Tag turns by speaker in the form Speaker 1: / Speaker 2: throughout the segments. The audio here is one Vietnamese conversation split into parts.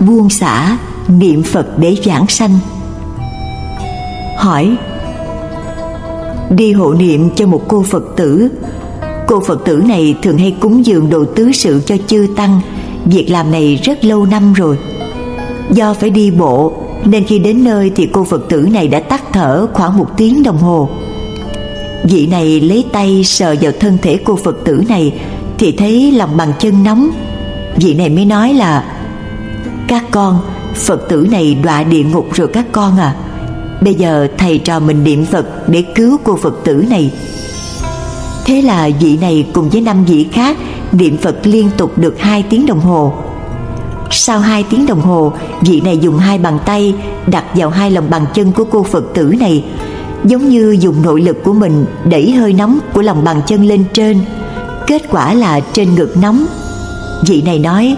Speaker 1: buông xả, niệm phật để giảng sanh. Hỏi, đi hộ niệm cho một cô phật tử. Cô phật tử này thường hay cúng dường đồ tứ sự cho chư tăng. Việc làm này rất lâu năm rồi. Do phải đi bộ, nên khi đến nơi thì cô phật tử này đã tắt thở khoảng một tiếng đồng hồ. Vị này lấy tay sờ vào thân thể cô phật tử này, thì thấy lòng bàn chân nóng. Vị này mới nói là các con. Phật tử này đọa địa ngục rồi các con à. Bây giờ thầy trò mình niệm phật để cứu cô phật tử này. Thế là vị này cùng với năm vị khác niệm phật liên tục được hai tiếng đồng hồ. Sau hai tiếng đồng hồ, vị này dùng hai bàn tay đặt vào hai lòng bàn chân của cô phật tử này, giống như dùng nội lực của mình đẩy hơi nóng của lòng bàn chân lên trên. Kết quả là trên ngực nóng. Vị này nói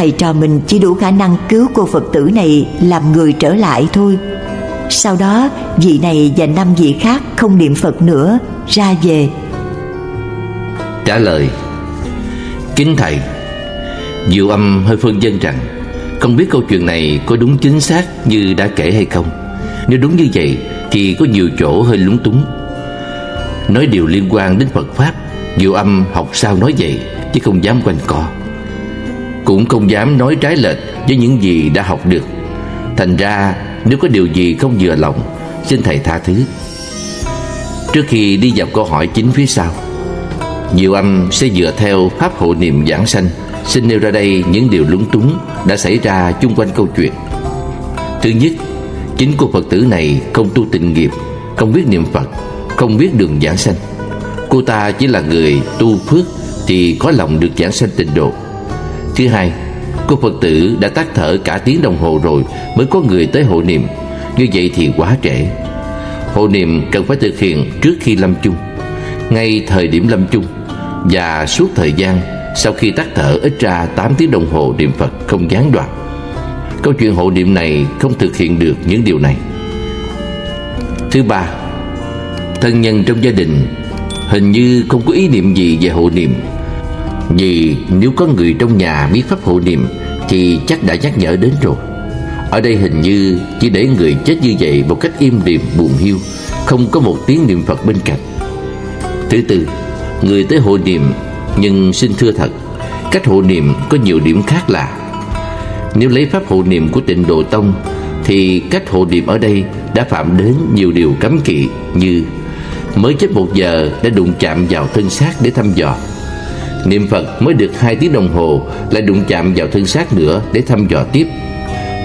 Speaker 1: thầy trò mình chỉ đủ khả năng cứu cô phật tử này, làm người trở lại thôi. Sau đó, vị này và năm vị khác không niệm phật nữa, ra về.
Speaker 2: Trả lời, kính thầy diệu âm hơi phân dân rằng, không biết câu chuyện này có đúng chính xác như đã kể hay không. Nếu đúng như vậy, thì có nhiều chỗ hơi lúng túng. Nói điều liên quan đến phật pháp diệu âm học sao nói vậy, chứ không dám quanh co cũng không dám nói trái lệch với những gì đã học được. Thành ra, nếu có điều gì không vừa lòng, xin thầy tha thứ. Trước khi đi vào câu hỏi chính phía sau, nhiều âm sẽ dựa theo pháp hộ niệm giảng sanh, xin nêu ra đây những điều lúng túng đã xảy ra chung quanh câu chuyện. Thứ nhất, chính cô phật tử này không tu tịnh nghiệp, không biết niệm phật, không biết đường giảng sanh. Cô ta chỉ là người tu phước thì có lòng được giảng sanh tịnh độ thứ hai cô phật tử đã tắt thở cả tiếng đồng hồ rồi mới có người tới hộ niệm như vậy thì quá trễ hộ niệm cần phải thực hiện trước khi lâm chung ngay thời điểm lâm chung và suốt thời gian sau khi tắt thở ít ra 8 tiếng đồng hồ niệm Phật không gián đoạn. Câu chuyện hộ niệm này không thực hiện được những điều này. Thứ ba, thân nhân trong gia đình hình như không có ý niệm gì về hộ niệm. Vì nếu có người trong nhà biết pháp hộ niệm thì chắc đã nhắc nhở đến rồi. Ở đây hình như chỉ để người chết như vậy một cách im điềm buồn hiu, không có một tiếng niệm Phật bên cạnh. Thứ tư, người tới hộ niệm nhưng xin thưa thật cách hộ niệm có nhiều điểm khác lạ nếu lấy pháp hộ niệm của tịnh độ tông thì cách hộ niệm ở đây đã phạm đến nhiều điều cấm kỵ như mới chết một giờ đã đụng chạm vào thân xác để thăm dò niệm phật mới được hai tiếng đồng hồ, lại đụng chạm vào thân xác nữa để thăm dò tiếp.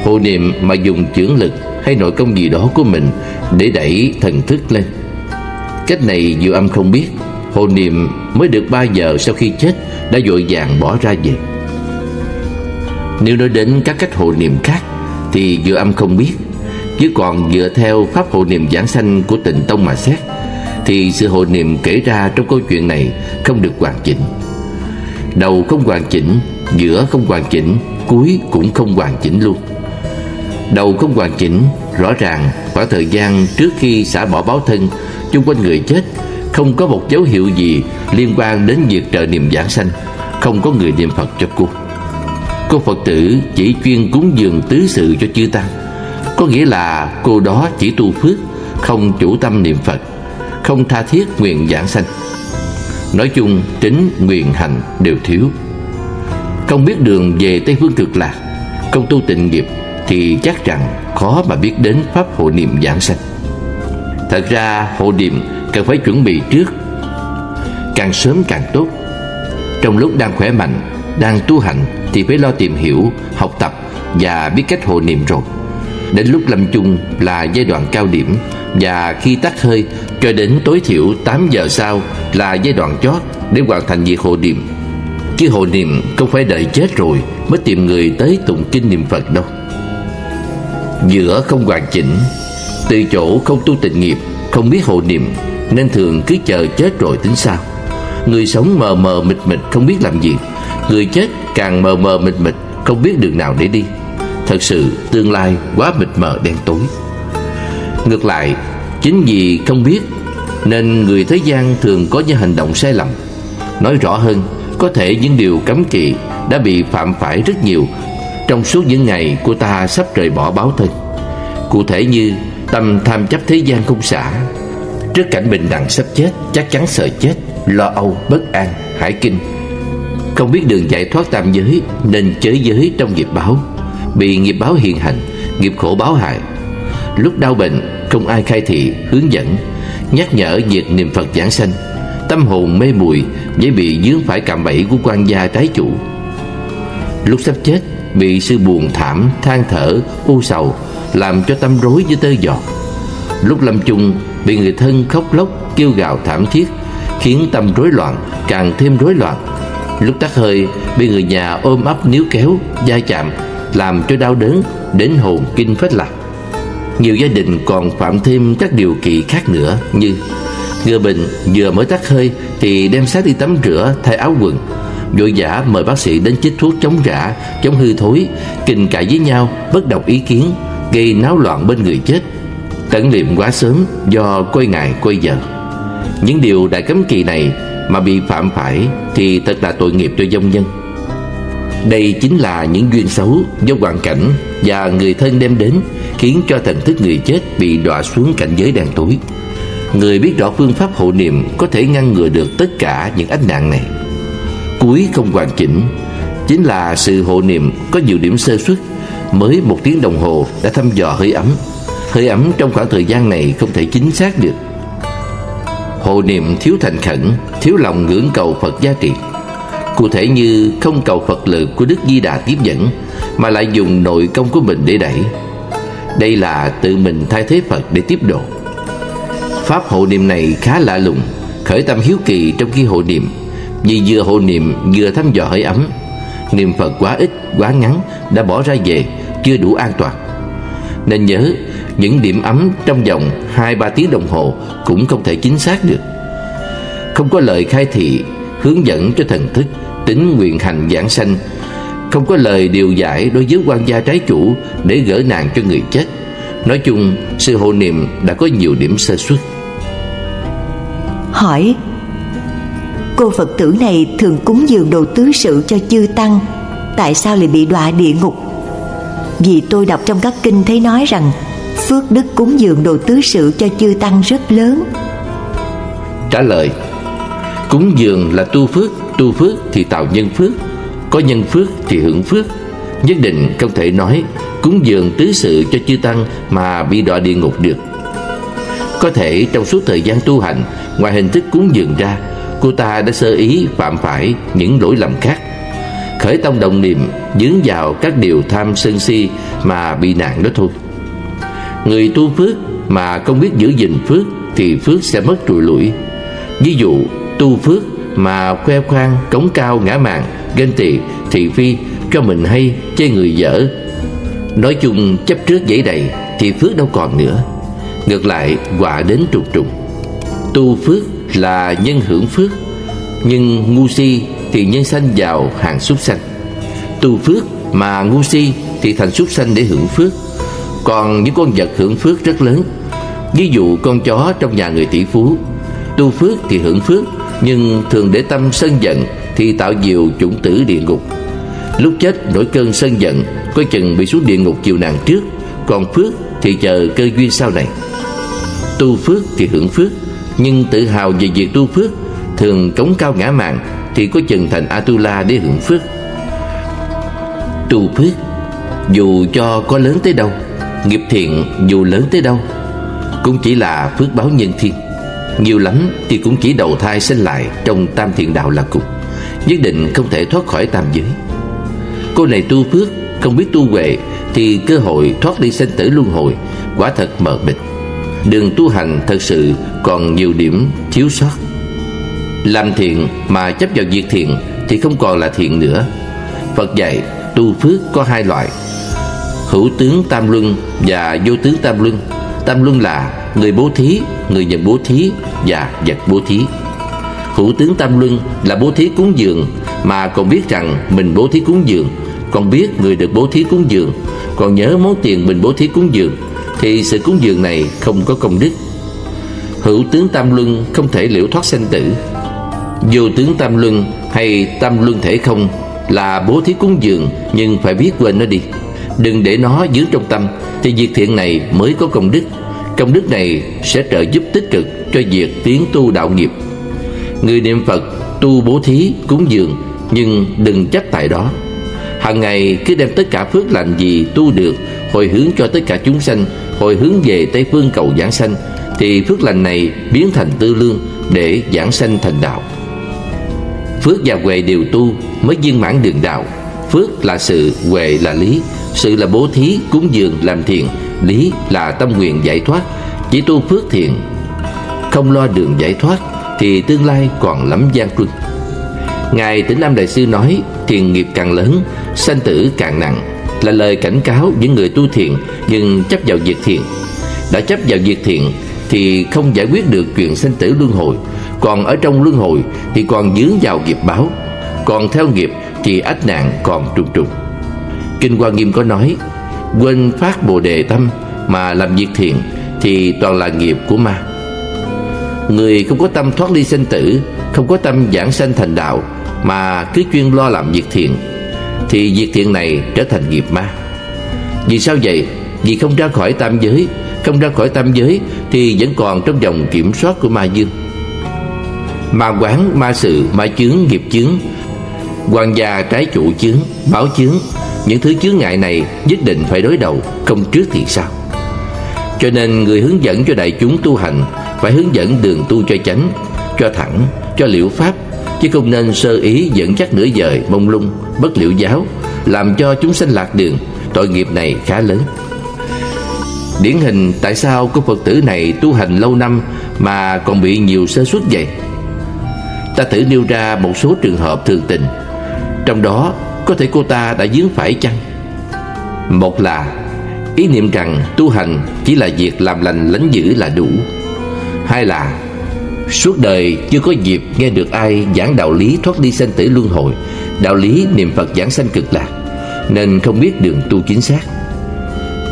Speaker 2: Hộ niệm mà dùng chưởng lực hay nội công gì đó của mình để đẩy thần thức lên. Cách này diệu âm không biết, hộ Niệm mới được 3 giờ sau khi chết Đã vội vàng bỏ ra về. Nếu nói đến các cách hộ niệm khác Thì vừa âm không biết, Chứ còn dựa theo pháp hộ niệm giảng sanh của tịnh tông mà xét Thì sự hộ niệm kể ra trong câu chuyện này Không được hoàn chỉnh. Đầu không hoàn chỉnh, Giữa không hoàn chỉnh, Cuối cũng không hoàn chỉnh luôn. Đầu không hoàn chỉnh, Rõ ràng khoảng thời gian trước khi xả bỏ báo thân, chung quanh người chết, không có một dấu hiệu gì liên quan đến việc trợ niệm giảng sanh, không có người niệm phật cho cô. Cô phật tử chỉ chuyên cúng dường tứ sự cho chư tăng có nghĩa là cô đó chỉ tu phước, không chủ tâm niệm phật, không tha thiết nguyện giảng sanh nói chung, tính, nguyện, hành đều thiếu. Không biết đường về tây phương cực lạc không tu tịnh nghiệp thì chắc rằng khó mà biết đến pháp hộ niệm giảng sanh. Thật ra, hộ niệm cần phải chuẩn bị trước. Càng sớm càng tốt. Trong lúc đang khỏe mạnh, đang tu hành thì phải lo tìm hiểu, học tập và biết cách hộ niệm rồi. Đến lúc lâm chung là giai đoạn cao điểm và khi tắt hơi, cho đến tối thiểu 8 giờ sau là giai đoạn chót để hoàn thành việc hộ niệm. Chứ hộ niệm, không phải đợi chết rồi mới tìm người tới tụng kinh niệm phật đâu. Giữa không hoàn chỉnh, từ chỗ không tu tịnh nghiệp, không biết hộ niệm, nên thường cứ chờ chết rồi tính sao Người sống mờ mờ mịt mịt không biết làm gì, Người chết càng mờ mờ mịt mịt Không biết đường nào để đi. Thật sự tương lai quá mịt mờ đen tối. Ngược lại, Chính vì không biết, Nên người thế gian thường có những hành động sai lầm. Nói rõ hơn, Có thể những điều cấm kỵ Đã bị phạm phải rất nhiều. Trong suốt những ngày cô ta sắp rời bỏ báo thân. Cụ thể như tâm tham chấp thế gian không xả, trước cảnh bình đẳng sắp chết, chắc chắn sợ chết, lo âu, bất an hải kinh. Không biết đường giải thoát tam giới nên chới giới trong nghiệp báo. Bị nghiệp báo hiện hành, nghiệp khổ báo hại. Lúc đau bệnh không ai khai thị, hướng dẫn, nhắc nhở việc niệm phật giảng sanh. Tâm hồn mê muội dễ bị dướng phải cạm bẫy của quan gia trái chủ. Lúc sắp chết, bị sự buồn thảm, than thở, u sầu, làm cho tâm rối như tơ giọt lúc lâm chung, bị người thân khóc lóc, kêu gào thảm thiết, khiến tâm rối loạn, càng thêm rối loạn. Lúc tắt hơi, bị người nhà ôm ấp níu kéo, da chạm làm cho đau đớn, đến hồn kinh phách lạc nhiều gia đình còn phạm thêm các điều kỳ khác nữa như Người bệnh vừa mới tắt hơi Thì đem xác đi tắm rửa, thay áo quần. Vội giả mời bác sĩ đến chích thuốc chống rã, Chống hư thối, Kình cãi với nhau, Bất đồng ý kiến, Gây náo loạn bên người chết. Tận liệm quá sớm Do quay ngày, quay giờ. Những điều đại cấm kỳ này Mà bị phạm phải Thì thật là tội nghiệp cho dông nhân đây chính là những duyên xấu do hoàn cảnh và người thân đem đến khiến cho thần thức người chết bị đọa xuống cảnh giới đen tối. Người biết rõ phương pháp hộ niệm có thể ngăn ngừa được tất cả những ách nạn này. Cuối không hoàn chỉnh chính là sự hộ niệm có nhiều điểm sơ xuất mới một tiếng đồng hồ đã thăm dò hơi ấm. Hơi ấm trong khoảng thời gian này không thể chính xác được. Hộ niệm thiếu thành khẩn, thiếu lòng ngưỡng cầu Phật gia trị. Cụ thể như không cầu Phật lực của Đức Di Đà tiếp dẫn Mà lại dùng nội công của mình để đẩy. Đây là tự mình thay thế Phật để tiếp độ. Pháp hộ niệm này khá lạ lùng Khởi tâm hiếu kỳ trong khi hộ niệm. Vì vừa hộ niệm vừa thăm dò hơi ấm. Niệm Phật quá ít, quá ngắn Đã bỏ ra về, chưa đủ an toàn. Nên nhớ Những điểm ấm trong vòng 2-3 tiếng đồng hồ Cũng không thể chính xác được. Không có lời khai thị Hướng dẫn cho thần thức Tính nguyện hành giảng sanh. Không có lời điều giải đối với quan gia trái chủ Để gỡ nạn cho người chết. Nói chung sự hộ niệm đã có nhiều điểm sơ xuất
Speaker 1: hỏi cô phật tử này thường cúng dường đồ tứ sự cho chư tăng tại sao lại bị đọa địa ngục? Vì tôi đọc trong các kinh thấy nói rằng phước đức cúng dường đồ tứ sự cho chư tăng rất lớn.
Speaker 2: Trả lời cúng dường là tu phước tu phước thì tạo nhân phước, có nhân phước thì hưởng phước. Nhất định không thể nói, cúng dường tứ sự cho chư tăng mà bị đọa địa ngục được. Có thể trong suốt thời gian tu hành, Ngoài hình thức cúng dường ra, Cô ta đã sơ ý phạm phải những lỗi lầm khác. Khởi tông đồng niệm, Dướng vào các điều tham sân si Mà bị nạn đó thôi. Người tu phước mà không biết giữ gìn phước Thì phước sẽ mất trùi lũi Ví dụ tu phước mà khoe khoang cống cao ngã màng ghen tị, thị phi, cho mình hay chê người dở. Nói chung, chấp trước dễ đầy thì phước đâu còn nữa. Ngược lại, quả đến trùng trùng. Tu phước là nhân hưởng phước, nhưng ngu si thì nhân sanh vào hàng súc sanh. Tu phước mà ngu si thì thành súc sanh để hưởng phước. Còn những con vật hưởng phước rất lớn, ví dụ con chó trong nhà người tỷ phú, tu phước thì hưởng phước nhưng thường để tâm sân giận thì tạo nhiều chủng tử địa ngục. Lúc chết, nổi cơn sân giận, coi chừng bị xuống địa ngục chiều nạn trước. Còn phước thì chờ cơ duyên sau này. Tu phước thì hưởng phước, nhưng tự hào về việc tu phước thường cống cao ngã mạng thì có chừng thành atula để hưởng phước. Tu phước, dù cho có lớn tới đâu, nghiệp thiện dù lớn tới đâu, cũng chỉ là phước báo nhân thiên nhiều lắm thì cũng chỉ đầu thai sinh lại trong tam thiện đạo là cùng. Nhất định không thể thoát khỏi tam giới. Cô này tu phước, không biết tu huệ, thì cơ hội thoát đi sinh tử luân hồi, quả thật mờ mịt. Đường tu hành thật sự còn nhiều điểm thiếu sót. Làm thiện mà chấp vào việc thiện thì không còn là thiện nữa. Phật dạy, tu phước có hai loại, hữu tướng tam luân và vô tướng tam luân tam luân là người bố thí, người nhận bố thí và vật bố thí. Hữu tướng tam luân là bố thí cúng dường, mà còn biết rằng mình bố thí cúng dường, còn biết người được bố thí cúng dường, còn nhớ món tiền mình bố thí cúng dường, thì sự cúng dường này không có công đức. Hữu tướng tam luân không thể liễu thoát sanh tử. Vô tướng tam luân hay tam luân thể không Là bố thí cúng dường, Nhưng phải biết quên nó đi. Đừng để nó giữ trong tâm, Thì việc thiện này mới có công đức. Công đức này sẽ trợ giúp tích cực Cho việc tiến tu đạo nghiệp. Người niệm Phật tu bố thí, cúng dường, Nhưng đừng chấp tại đó. Hàng ngày cứ đem tất cả phước lành gì tu được, hồi hướng cho tất cả chúng sanh, hồi hướng về tây phương cầu giảng sanh, thì phước lành này biến thành tư lương để giảng sanh thành đạo. Phước và huệ đều tu mới viên mãn đường đạo. Phước là sự, huệ là lý sự là bố thí, cúng dường, làm thiện. Lý là tâm nguyện giải thoát. Chỉ tu phước thiện, không lo đường giải thoát, thì tương lai còn lắm gian truân ngài tĩnh nam đại sư nói, thiền nghiệp càng lớn, sanh tử càng nặng. Là lời cảnh cáo những người tu thiện nhưng chấp vào việc thiện đã chấp vào việc thiện thì không giải quyết được chuyện sanh tử luân hồi. Còn ở trong luân hồi, thì còn dướng vào nghiệp báo. Còn theo nghiệp, thì ách nạn còn trùng trùng kinh hoa nghiêm có nói, quên phát bồ đề tâm mà làm việc thiện thì toàn là nghiệp của ma. Người không có tâm thoát ly sinh tử, không có tâm giảng sanh thành đạo mà cứ chuyên lo làm việc thiện, thì việc thiện này trở thành nghiệp ma. Vì sao vậy? Vì không ra khỏi tam giới. Không ra khỏi tam giới thì vẫn còn trong vòng kiểm soát của ma dương. Ma quán, ma sự, ma chướng, nghiệp chướng quan gia trái chủ chướng, báo chướng những thứ chướng ngại này nhất định phải đối đầu, không trước thì sao cho nên người hướng dẫn cho đại chúng tu hành phải hướng dẫn đường tu cho chánh, cho thẳng, cho liệu pháp, chứ không nên sơ ý dẫn chắc nửa dời mông lung, bất liệu giáo, làm cho chúng sanh lạc đường, tội nghiệp này khá lớn. Điển hình tại sao cô phật tử này tu hành lâu năm mà còn bị nhiều sơ suất vậy? Ta thử nêu ra một số trường hợp thường tình. Trong đó có thể cô ta đã dướng phải chăng? Một là ý niệm rằng tu hành chỉ là việc làm lành lánh dữ là đủ. Hai là Suốt đời chưa có dịp nghe được ai giảng đạo lý thoát ly sanh tử luân hồi. Đạo lý niệm Phật giảng sanh cực lạc Nên không biết đường tu chính xác.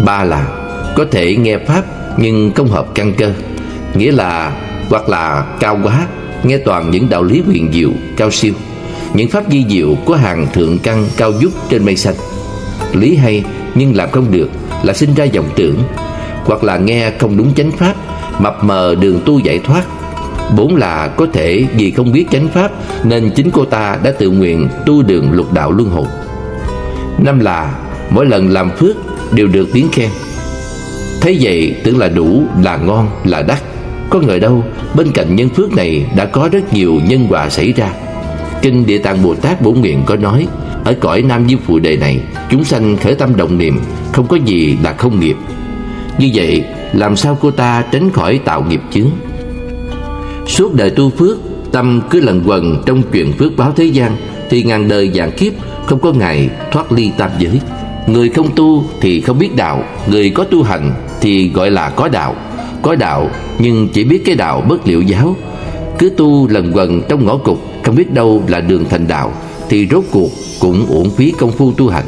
Speaker 2: Ba là Có thể nghe Pháp nhưng không hợp căn cơ Nghĩa là Hoặc là cao quá Nghe toàn những đạo lý huyền diệu, cao siêu. Những pháp di diệu của hàng thượng căn cao dút trên mây xanh. Lý hay nhưng làm không được Là sinh ra dòng tưởng. Hoặc là nghe không đúng chánh pháp Mập mờ đường tu giải thoát. Bốn là có thể vì không biết chánh pháp Nên chính cô ta đã tự nguyện tu đường lục đạo luân hồi. Năm là mỗi lần làm phước đều được tiếng khen. Thấy vậy tưởng là đủ, là ngon, là đắt. Có ngờ đâu bên cạnh nhân phước này đã có rất nhiều nhân quả xảy ra. Kinh Địa Tạng Bồ Tát Bổn Nguyện có nói, Ở cõi Nam Diêm Phụ Đề này, Chúng sanh khởi tâm động niệm, Không có gì là không nghiệp. Như vậy, làm sao cô ta tránh khỏi tạo nghiệp chướng? Suốt đời tu phước, Tâm cứ lần quần trong chuyện phước báo thế gian, Thì ngàn đời dạng kiếp, Không có ngày thoát ly tam giới. Người không tu thì không biết đạo, Người có tu hành thì gọi là có đạo. Có đạo nhưng chỉ biết cái đạo bất liệu giáo, Cứ tu lần quần trong ngõ cục không biết đâu là đường thành đạo Thì rốt cuộc cũng uổng phí công phu tu hành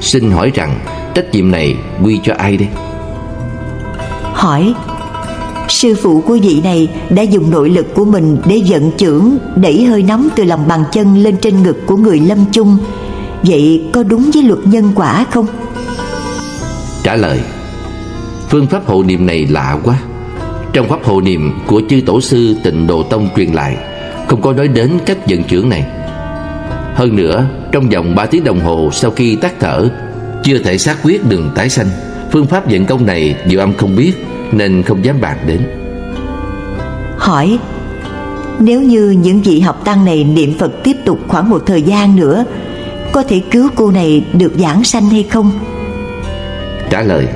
Speaker 2: Xin hỏi rằng trách nhiệm này quy cho ai đây?
Speaker 1: Hỏi Sư phụ của vị này đã dùng nội lực của mình để vận trưởng Đẩy hơi nóng từ lòng bàn chân lên trên ngực của người lâm chung Vậy có đúng với luật nhân quả không?
Speaker 2: Trả lời Phương pháp hộ niệm này lạ quá Trong pháp hộ niệm của chư tổ sư tịnh Độ Tông truyền lại Không có nói đến cách vận trưởng này. Hơn nữa Trong vòng 3 tiếng đồng hồ sau khi tắt thở Chưa thể xác quyết đường tái sanh. Phương pháp vận công này Diệu âm không biết nên không dám bàn đến.
Speaker 1: Hỏi Nếu như những vị học tăng này niệm Phật tiếp tục khoảng một thời gian nữa Có thể cứu cô này được giảng sanh hay không?
Speaker 2: Trả lời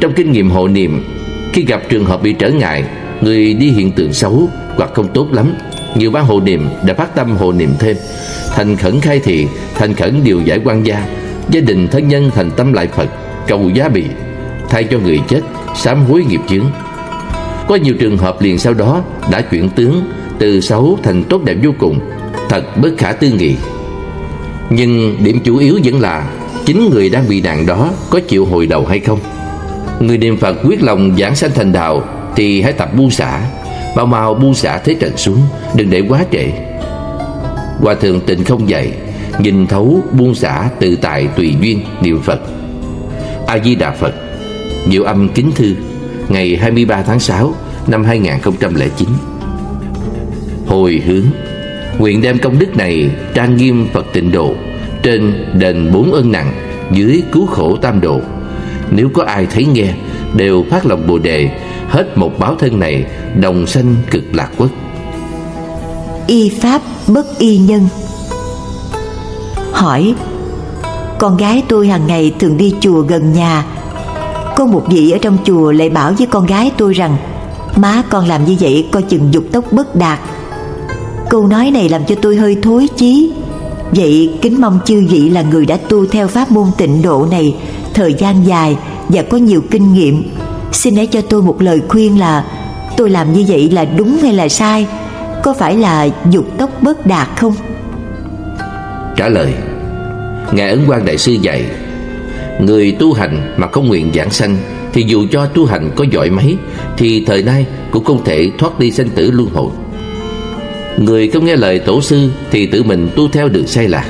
Speaker 2: Trong kinh nghiệm hộ niệm Khi gặp trường hợp bị trở ngại Người đi hiện tượng xấu hoặc không tốt lắm nhiều ban hộ niệm đã phát tâm hộ niệm thêm. Thành khẩn khai thị, Thành khẩn điều giải quan gia. Gia đình thân nhân thành tâm lại Phật, Cầu giá bị, Thay cho người chết, sám hối nghiệp chướng. Có nhiều trường hợp liền sau đó đã chuyển tướng, từ xấu thành tốt đẹp vô cùng, thật bất khả tư nghị. Nhưng điểm chủ yếu vẫn là chính người đang bị nạn đó có chịu hồi đầu hay không? Người niệm phật quyết lòng giảng sanh thành đạo thì hãy tập buông xả mau mau buông xả thế trần xuống, đừng để quá trễ. Hòa thượng tịnh không dạy, Nhìn thấu buông xả tự tại tùy duyên niệm Phật. A-di-đà Phật Diệu âm kính thư, Ngày 23 tháng 6 năm 2009 Hồi hướng, Nguyện đem công đức này trang nghiêm Phật tịnh độ Trên đền bốn ân nặng Dưới cứu khổ tam độ. Nếu có ai thấy nghe, Đều phát lòng bồ đề Hết một báo thân này, Đồng sanh cực lạc quốc.
Speaker 1: Y pháp bất y nhân. Hỏi, Con gái tôi hàng ngày thường đi chùa gần nhà. Có một vị ở trong chùa lại bảo với con gái tôi rằng, Má, con làm như vậy coi chừng dục tốc bất đạt. Câu nói này làm cho tôi hơi thối chí. Vậy kính mong chư vị là người đã tu theo pháp môn tịnh độ này Thời gian dài và có nhiều kinh nghiệm. Xin hãy cho tôi một lời khuyên là, Tôi làm như vậy là đúng hay là sai? Có phải là dục tốc bất đạt không?
Speaker 2: Trả lời, Ngài Ấn Quang Đại Sư dạy, Người tu hành mà không nguyện giảng sanh Thì dù cho tu hành có giỏi mấy, Thì thời nay cũng không thể thoát đi sanh tử luân hồi. Người không nghe lời tổ sư Thì tự mình tu theo được sai lạc.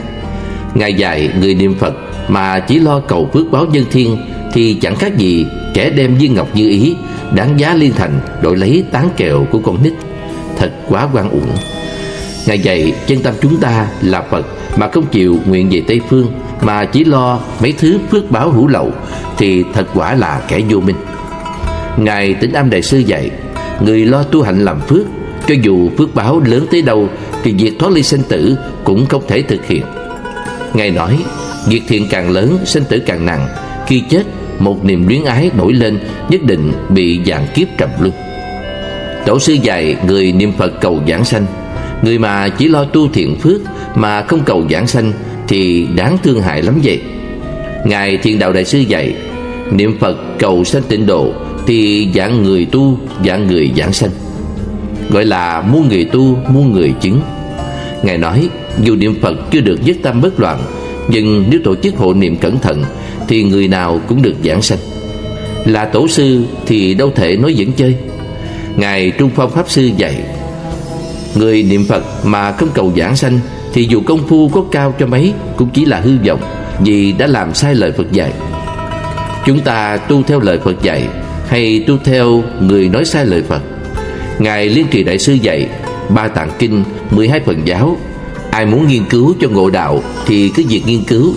Speaker 2: Ngài dạy người niệm Phật Mà chỉ lo cầu phước báo nhân thiên thì chẳng khác gì Kẻ đem viên ngọc như ý Đáng giá liên thành đổi lấy tán kẹo của con nít. Thật quá quan uổng. Ngài dạy chân tâm chúng ta là Phật Mà không chịu nguyện về Tây Phương Mà chỉ lo mấy thứ phước báo hữu lậu Thì thật quả là kẻ vô minh. Ngài Tĩnh Âm Đại Sư dạy Người lo tu hạnh làm phước Cho dù phước báo lớn tới đâu Thì việc thoát ly sinh tử cũng không thể thực hiện. Ngài nói Việc thiện càng lớn, sinh tử càng nặng Khi chết, một niềm luyến ái nổi lên, Nhất định bị dạng kiếp trầm luân. Tổ sư dạy người niệm Phật cầu giảng sanh. Người mà chỉ lo tu thiện phước Mà không cầu giảng sanh Thì đáng thương hại lắm vậy. Ngài Thiền Đạo Đại Sư dạy, Niệm Phật cầu sanh tịnh độ Thì dạng người tu Dạng người giảng sanh. Gọi là muôn người tu, muôn người chứng. Ngài nói, Dù niệm Phật chưa được dứt tâm bất loạn, Nhưng nếu tổ chức hộ niệm cẩn thận thì người nào cũng được giảng sanh. Là tổ sư thì đâu thể nói dẫn chơi. Ngài Trung Phong Pháp Sư dạy, Người niệm Phật mà không cầu giảng sanh Thì dù công phu có cao cho mấy Cũng chỉ là hư vọng Vì đã làm sai lời Phật dạy. Chúng ta tu theo lời Phật dạy Hay tu theo người nói sai lời Phật? Ngài Liên Trì Đại Sư dạy, Ba Tạng Kinh 12 phần giáo. Ai muốn nghiên cứu cho ngộ đạo Thì cứ việc nghiên cứu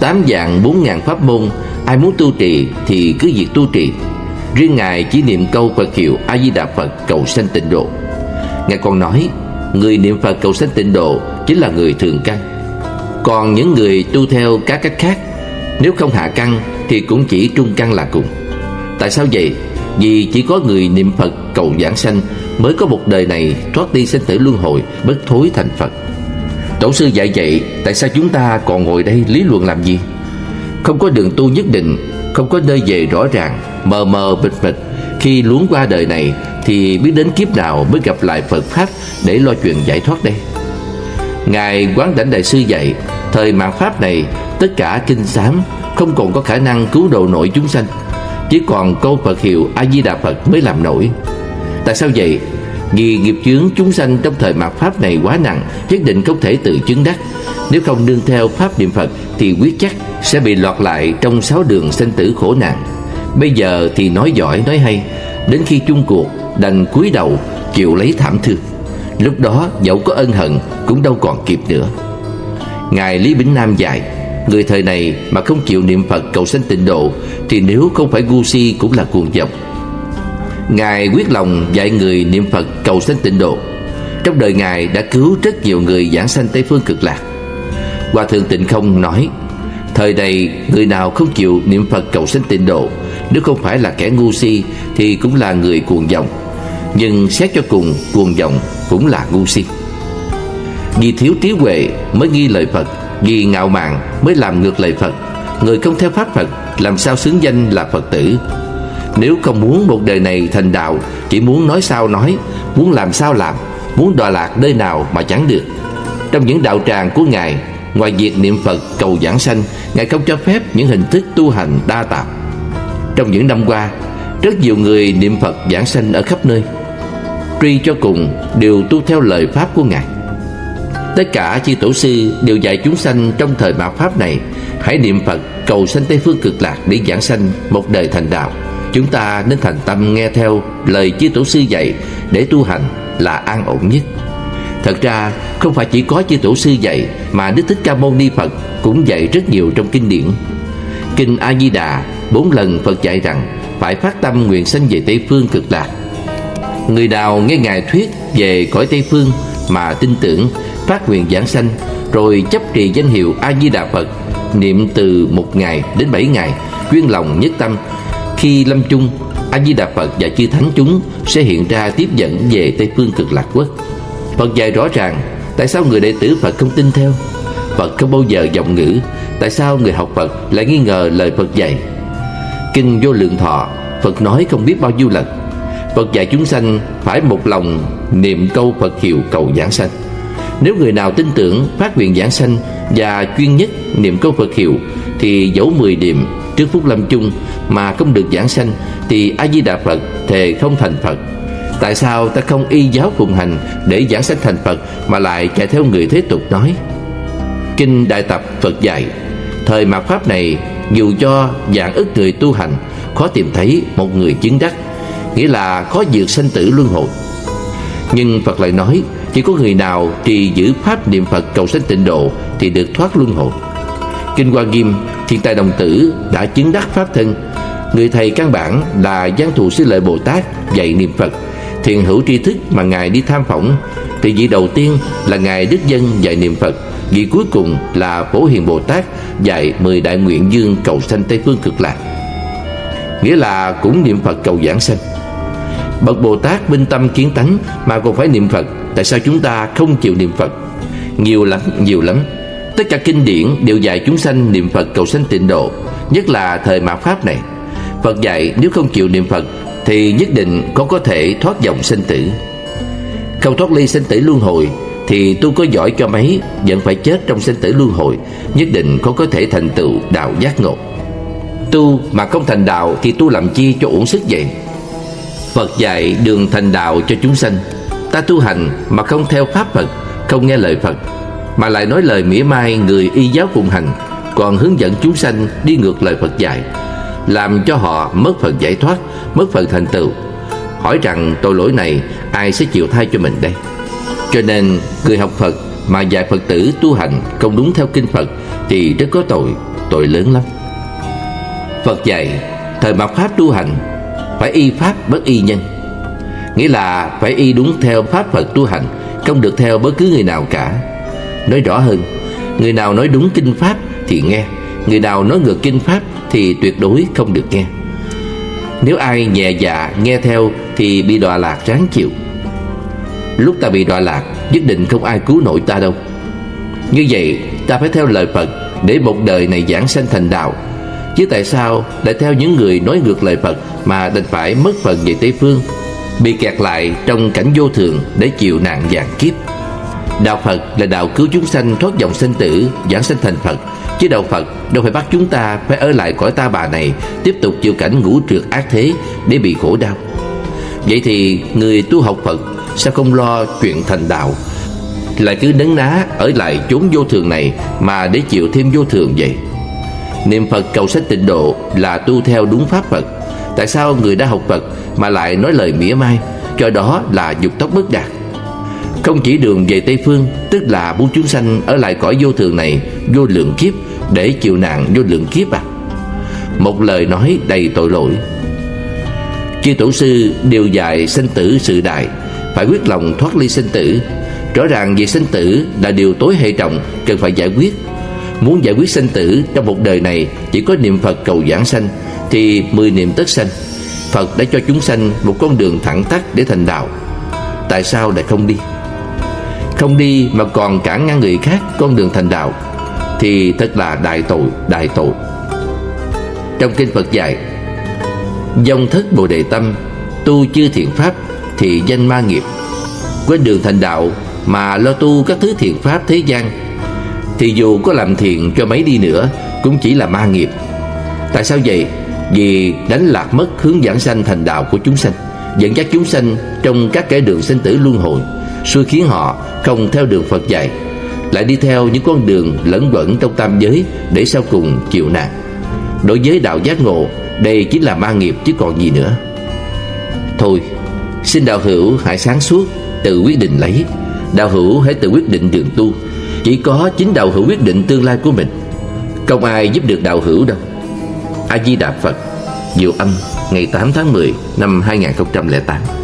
Speaker 2: Tám dạng bốn ngàn pháp môn, Ai muốn tu trì thì cứ việc tu trì. Riêng Ngài chỉ niệm câu Phật hiệu A-di-đà Phật cầu sanh tịnh độ. Ngài còn nói, Người niệm Phật cầu sanh tịnh độ Chính là người thường căn. Còn những người tu theo các cách khác, Nếu không hạ căn Thì cũng chỉ trung căn là cùng. Tại sao vậy? Vì chỉ có người niệm Phật cầu giảng sanh Mới có một đời này thoát đi sinh tử luân hồi, Bất thối thành Phật. Tổ sư dạy vậy, Tại sao chúng ta còn ngồi đây lý luận làm gì? Không có đường tu nhất định, Không có nơi về rõ ràng, Mờ mờ bịch bịch. Khi luống qua đời này, Thì biết đến kiếp nào mới gặp lại Phật Pháp Để lo chuyện giải thoát đây? Ngài Quán Đảnh Đại Sư dạy, Thời mạng Pháp này, Tất cả kinh sám Không còn có khả năng cứu độ nổi chúng sanh. Chỉ còn câu Phật hiệu A-di-đà Phật mới làm nổi. Tại sao vậy? Vì nghiệp chướng chúng sanh trong thời mạt Pháp này quá nặng, Nhất định không thể tự chứng đắc. Nếu không nương theo Pháp niệm Phật, Thì quyết chắc sẽ bị lọt lại trong sáu đường sinh tử khổ nạn. Bây giờ thì nói giỏi, nói hay. Đến khi chung cuộc, đành cúi đầu, chịu lấy thảm thương. Lúc đó, dẫu có ân hận, cũng đâu còn kịp nữa. Ngài Lý Bính Nam dạy, Người thời này mà không chịu niệm Phật cầu sanh tịnh độ, Thì nếu không phải gu si cũng là cuồng vọng. Ngài quyết lòng dạy người niệm Phật cầu sanh tịnh độ. Trong đời Ngài đã cứu rất nhiều người giảng sanh Tây Phương cực lạc. Hòa Thượng Tịnh Không nói, Thời này, người nào không chịu niệm Phật cầu sanh tịnh độ, Nếu không phải là kẻ ngu si, Thì cũng là người cuồng vọng. Nhưng xét cho cùng, cuồng vọng cũng là ngu si. Vì thiếu trí huệ mới nghi lời Phật, Vì ngạo mạn mới làm ngược lời Phật. Người không theo pháp Phật, Làm sao xứng danh là Phật tử? Nếu không muốn một đời này thành đạo, Chỉ muốn nói sao nói, Muốn làm sao làm, Muốn đọa lạc nơi nào mà chẳng được. Trong những đạo tràng của Ngài, Ngoài việc niệm Phật cầu giảng sanh, Ngài không cho phép những hình thức tu hành đa tạp Trong những năm qua, Rất nhiều người niệm Phật giảng sanh ở khắp nơi, Truy cho cùng đều tu theo lời Pháp của Ngài. Tất cả chư tổ sư đều dạy chúng sanh trong thời mạt Pháp này, Hãy niệm Phật cầu sanh Tây Phương cực lạc để giảng sanh một đời thành đạo. Chúng ta nên thành tâm nghe theo lời chư tổ sư dạy để tu hành là an ổn nhất. Thật ra, không phải chỉ có chư tổ sư dạy Mà Đức Thích Ca Mâu Ni Phật cũng dạy rất nhiều trong kinh điển. Kinh A-di-đà bốn lần Phật dạy rằng Phải phát tâm nguyện sanh về Tây Phương cực lạc. Người nào nghe Ngài thuyết về cõi Tây Phương Mà tin tưởng, phát nguyện giảng sanh, Rồi chấp trì danh hiệu A-di-đà Phật, Niệm từ một ngày đến bảy ngày, Chuyên lòng nhất tâm khi lâm chung A Di Đà Phật và chư thánh chúng sẽ hiện ra tiếp dẫn về Tây phương cực lạc quốc. Phật dạy rõ ràng, tại sao người đệ tử Phật không tin theo. Phật không bao giờ giọng ngữ, Tại sao người học Phật lại nghi ngờ lời Phật dạy Kinh vô lượng thọ, Phật nói không biết bao nhiêu lần Phật dạy chúng sanh phải một lòng niệm câu Phật hiệu cầu giảng sanh Nếu người nào tin tưởng phát nguyện giảng sanh Và chuyên nhất niệm câu Phật hiệu thì dẫu 10 điểm trước phút lâm chung Mà không được giảng sanh, Thì A-di-đà Phật thề không thành Phật. Tại sao ta không y giáo phụng hành Để giảng sanh thành Phật Mà lại chạy theo người thế tục nói? Kinh Đại Tập Phật dạy, Thời mạt Pháp này, Dù cho dạng ức người tu hành, Khó tìm thấy một người chứng đắc, Nghĩa là khó vượt sanh tử luân hồi. Nhưng Phật lại nói, Chỉ có người nào trì giữ Pháp niệm Phật cầu sanh tịnh độ Thì được thoát luân hồi. Kinh Hoa Nghiêm Thiên tài đồng tử đã chứng đắc Pháp thân. Người thầy căn bản là Giang thù sư lợi Bồ Tát dạy niệm Phật Thiền hữu tri thức mà Ngài đi tham phỏng. Thì vị đầu tiên là Ngài Đức Dân dạy niệm Phật Vị cuối cùng là Phổ Hiền Bồ Tát dạy mười đại nguyện dương cầu sanh Tây Phương cực lạc. Nghĩa là cũng niệm Phật cầu giảng sanh. Bậc Bồ Tát minh tâm kiến tánh mà còn phải niệm Phật Tại sao chúng ta không chịu niệm Phật? Nhiều lắm, nhiều lắm. Tất cả kinh điển đều dạy chúng sanh niệm Phật cầu sanh tịnh độ, Nhất là thời mạt Pháp này. Phật dạy nếu không chịu niệm Phật Thì nhất định có có thể thoát dòng sinh tử. Không thoát ly sinh tử luân hồi thì tu có giỏi cho mấy, vẫn phải chết trong sinh tử luân hồi, nhất định có có thể thành tựu đạo giác ngộ. Tu mà không thành đạo thì tu làm chi cho uổng sức vậy? Phật dạy đường thành đạo cho chúng sanh. Ta tu hành mà không theo pháp phật, không nghe lời phật mà lại nói lời mỉa mai người y giáo phụng hành còn hướng dẫn chúng sanh đi ngược lời phật dạy làm cho họ mất phần giải thoát mất phần thành tựu hỏi rằng tội lỗi này ai sẽ chịu thay cho mình đây cho nên người học Phật mà dạy Phật tử tu hành không đúng theo kinh Phật thì rất có tội, tội lớn lắm. Phật dạy thời mạt pháp tu hành phải y pháp bất y nhân. Nghĩa là phải y đúng theo pháp Phật tu hành, không được theo bất cứ người nào cả. Nói rõ hơn, người nào nói đúng kinh pháp thì nghe, người nào nói ngược kinh pháp thì tuyệt đối không được nghe. Nếu ai nhẹ dạ nghe theo thì bị đọa lạc ráng chịu. Lúc ta bị đọa lạc Nhất định không ai cứu nổi ta đâu Như vậy ta phải theo lời Phật Để một đời này giảng sanh thành đạo Chứ tại sao lại theo những người nói ngược lời Phật Mà đành phải mất phần về Tây Phương Bị kẹt lại trong cảnh vô thường Để chịu nạn dạng kiếp Đạo Phật là đạo cứu chúng sanh thoát dòng sinh tử, Giảng sanh thành Phật. Chứ đạo Phật đâu phải bắt chúng ta Phải ở lại cõi ta bà này, Tiếp tục chịu cảnh ngũ trượt ác thế Để bị khổ đau. Vậy thì người tu học Phật Sao không lo chuyện thành đạo? Lại cứ đấn ná ở lại chốn vô thường này Mà để chịu thêm vô thường vậy? Niệm Phật cầu sách tịnh độ Là tu theo đúng pháp Phật. Tại sao người đã học Phật Mà lại nói lời mỉa mai? Cho đó là dục tóc bất đạt. Không chỉ đường về Tây Phương, Tức là buông chúng sanh ở lại cõi vô thường này, Vô lượng kiếp, Để chịu nạn vô lượng kiếp à. Một lời nói đầy tội lỗi. Chư tổ sư đều dạy sinh tử sự đại, phải quyết lòng thoát ly sinh tử. Rõ ràng việc sinh tử là điều tối hệ trọng, cần phải giải quyết. Muốn giải quyết sinh tử trong một đời này, chỉ có niệm phật cầu giảng sanh, thì mười niệm tất sanh. Phật đã cho chúng sanh một con đường thẳng tắc để thành đạo. Tại sao lại không đi? Không đi mà còn cản ngăn người khác con đường thành đạo, thì thật là đại tội đại tội. Trong kinh phật dạy, dòng thất bồ đề tâm, tu chư thiện pháp thì danh ma nghiệp. Quên đường thành đạo mà lo tu các thứ thiện pháp thế gian, thì dù có làm thiện cho mấy đi nữa, cũng chỉ là ma nghiệp. Tại sao vậy? Vì đánh lạc mất hướng giảng sanh thành đạo của chúng sanh, dẫn dắt chúng sanh trong các cái đường sinh tử luân hồi xui khiến họ không theo đường Phật dạy, lại đi theo những con đường lẫn quẩn trong tam giới để sau cùng chịu nạn. Đối với đạo giác ngộ, đây chính là ma nghiệp chứ còn gì nữa. Thôi, xin đạo hữu hãy sáng suốt, tự quyết định lấy. Đạo hữu hãy tự quyết định đường tu. Chỉ có chính đạo hữu quyết định tương lai của mình, không ai giúp được đạo hữu đâu. A di đà phật, diệu âm, ngày 8 tháng 10 năm 2008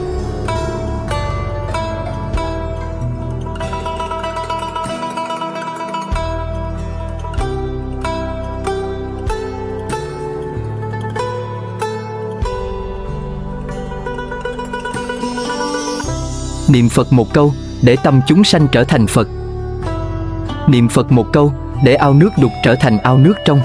Speaker 3: Niệm Phật một câu để tâm chúng sanh trở thành Phật. Niệm Phật một câu để ao nước đục trở thành ao nước trong.